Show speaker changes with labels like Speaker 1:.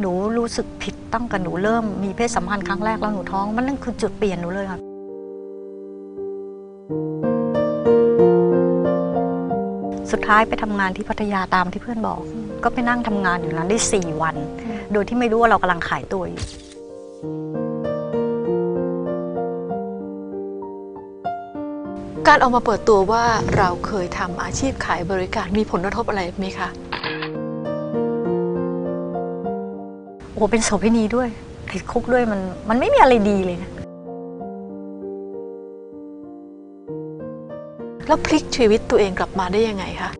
Speaker 1: หนูรู้สึกผิดตั้งแต่หนูเริ่มมีเพศสัมพันธ์ครั้งแรกแล้วหนูท้อง มันนั่นคือจุดเปลี่ยนหนูเลยค่ะ สุดท้ายไปทำงานที่พัทยาตามที่เพื่อนบอก ก็ไปนั่งทำงานอยู่นั้นได้ 4 วัน โดยที่ไม่รู้ว่าเรากำลังขายตัวอยู่
Speaker 2: การเอามาเปิดตัวว่าเราเคยทำอาชีพขายบริการมีผลกระทบอะไรไหมคะ
Speaker 1: โอ้โหเป็นโสเภณีด้วยติดคุกด้วยมันมันไม่มีอะไรดีเลยนะ
Speaker 2: แล้วพลิกชีวิตตัวเองกลับมาได้ยังไงคะ